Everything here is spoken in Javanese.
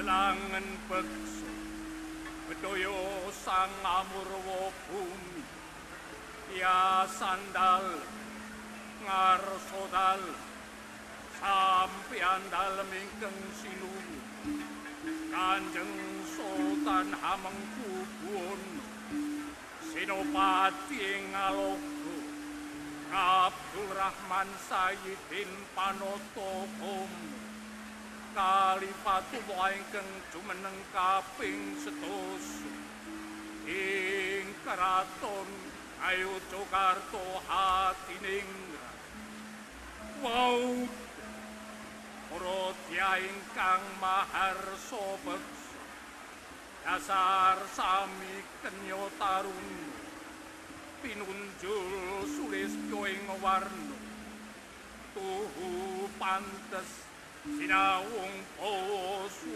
lelangen beksa bedaya sang amurwa bumi ya sandal ngarsodal sampeyan dalem ingkang sinuwun kanjeng sultan hamengkubun senopati ngalogo Abdul Rahman Sayyidin Panoto Om Kalipatu ingkang jumeneng kaping setus. Ing keraton ayo Jogarto hatining. Wow Para ingkang mahar sobeksa dasar sami kenya taruna pinunjul sulistya ing warna. Tuhu pantes 지나온 보수